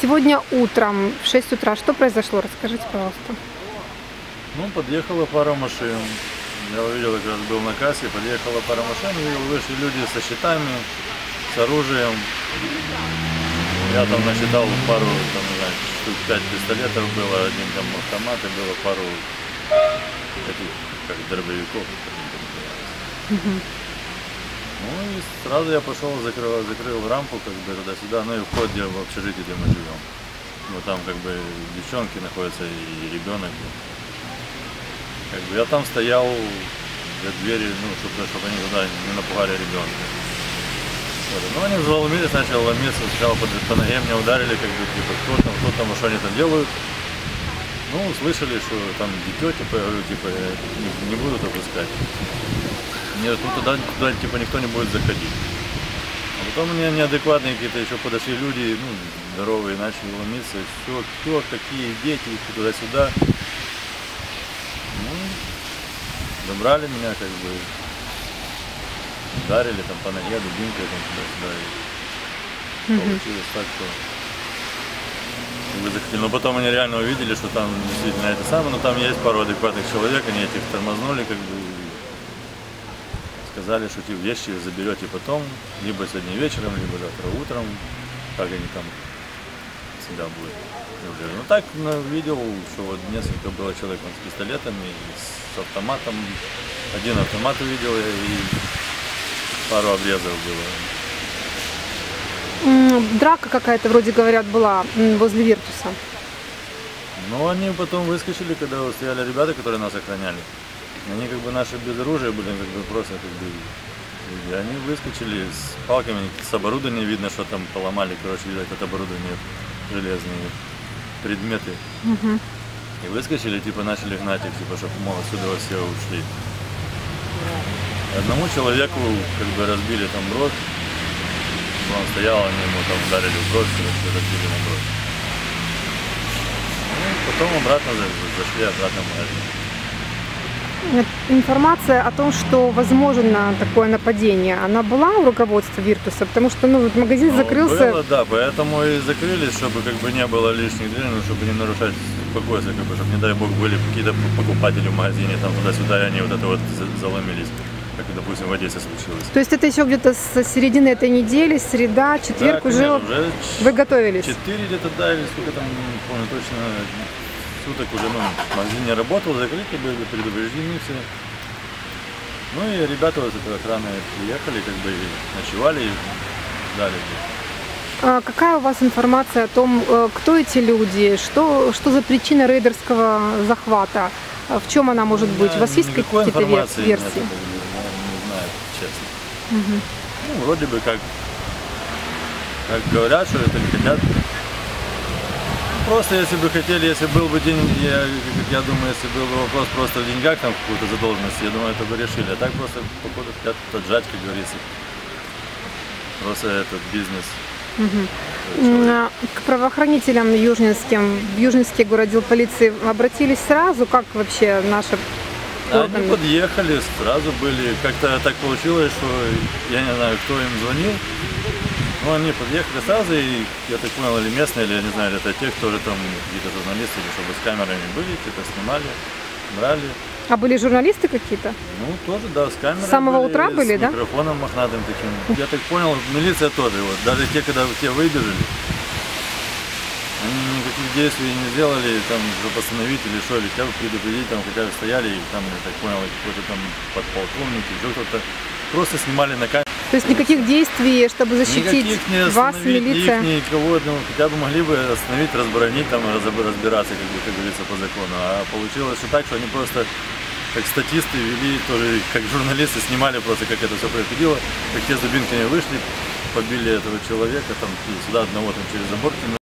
Сегодня утром в 6 утра что произошло? Расскажите, пожалуйста. Ну, подъехала пара машин. Я увидел, как раз был на кассе, подъехала пара машин, и вышли люди со щитами, с оружием. Я там насчитал пару, там, не знаю, штук пять пистолетов было, один там автомат, и было пару таких, как дробовиков. Ну и сразу я пошел, закрыл, закрыл рампу, как бы туда-сюда, ну и вход где в общежитие, где мы живем. Ну там как бы девчонки находятся и ребенок. Как бы я там стоял для двери, ну, чтобы, чтобы они туда не напугали ребенка. Ну, они заломились, начали ломиться, сначала по, по ноге меня ударили, как бы, типа, кто там, кто там, что они там делают. Ну, услышали, что там дитё, типа, я говорю, типа, я не, не буду допускать. Нет, ну туда, туда, типа, никто не будет заходить. А потом мне неадекватные какие-то еще подошли люди, ну, здоровые, начали ломиться, все, кто, какие дети, туда-сюда. Ну, забрали меня, как бы, ударили там по ноге, дубинкой там туда-сюда. И получилось так, что бы захотели. Но потом они реально увидели, что там действительно это самое, но там есть пару адекватных человек, они этих тормознули, как бы, сказали, что типа, вещи заберете потом, либо сегодня вечером, либо завтра утром, как они там всегда говорю, Ну так ну, видел, что вот несколько было человек вот с пистолетами, с автоматом. Один автомат увидел и пару обрезов было. Драка какая-то, вроде говорят, была возле Виртуса. Но они потом выскочили, когда стояли ребята, которые нас охраняли. Они как бы наши без оружия были, как бы просто как бы люди. Они выскочили с палками, с оборудованием видно, что там поломали, короче, видать, это оборудование железные предметы. И выскочили, типа, начали гнать их, типа, чтобы, мол, отсюда все ушли. Одному человеку, как бы, разбили там бровь. Он стоял, они ему там ударили в бровь, короче, разбили ему бровь. Ну, потом обратно за- зашли обратно в магазин. Информация о том, что возможно такое нападение, она была у руководства Виртуса? Потому что ну, вот магазин Ну, закрылся. Было, да, поэтому и закрылись, чтобы как бы не было лишних дверей, ну, чтобы не нарушать спокойствие, как бы, чтобы, не дай бог, были какие-то покупатели в магазине, там туда-сюда, и они вот это вот за- заломились, как, допустим, в Одессе случилось. То есть это еще где-то с середины этой недели, среда, четверг Да, уже конечно, уже вы готовились? Четыре где-то, да, или сколько там, не помню точно, суток уже, ну, магазин не работал, закрыты были, предупреждены все. Ну и ребята вот с этой охраны приехали, как бы ночевали и ждали. А какая у вас информация о том, э, кто эти люди, что, что за причина рейдерского захвата? А В чем она может быть? У вас есть какие-то вер- информации нет, версии? я не знаю, честно. Ну, вроде бы как, как говорят, что это хотят. Просто если бы хотели, если был бы день, я, я думаю, если был бы вопрос просто в деньгах, там какую-то задолженность, я думаю, это бы решили. А так просто, походу, хотят отжать, как говорится. Просто этот бизнес. А К правоохранителям южнинским, в Южнинский городдел полиции обратились сразу? Как вообще наши Они органы? подъехали, сразу были. Как-то так получилось, что я не знаю, кто им звонил. Но они подъехали сразу, и я так понял, или местные, или я не знаю, или это те, кто же там какие-то журналисты, или чтобы с камерами были, что-то снимали, брали. А были журналисты какие-то? Ну, тоже, да, с камерой. С самого утра были, с да? микрофоном мохнатым таким. Я так понял, милиция тоже, вот, даже те, когда те выбежали, они никаких действий не сделали, там, чтобы остановить или что, или хотя бы предупредить, там, хотя бы стояли, и там, я так понял, какой-то там подполковник, еще кто-то, просто снимали на камеру. То есть никаких действий, чтобы защитить Никаких не вас, милиция? их, никого, ну, хотя бы могли бы остановить, разбронить, там, разбираться, как бы, как говорится, по закону. А получилось что так, что они просто как статисты вели, тоже как журналисты снимали просто, как это все происходило, как те с дубинками вышли, побили этого человека, там, сюда одного там через забор кинули.